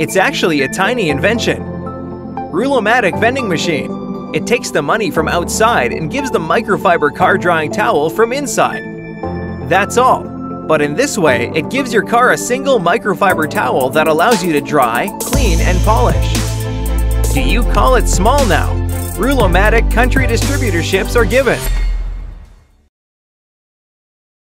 It's actually a tiny invention. Rulomatik vending machine. It takes the money from outside and gives the microfiber car drying towel from inside. That's all. But in this way, it gives your car a single microfiber towel that allows you to dry, clean, and polish. Do you call it small now? Rulomatik country distributorships are given.